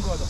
году.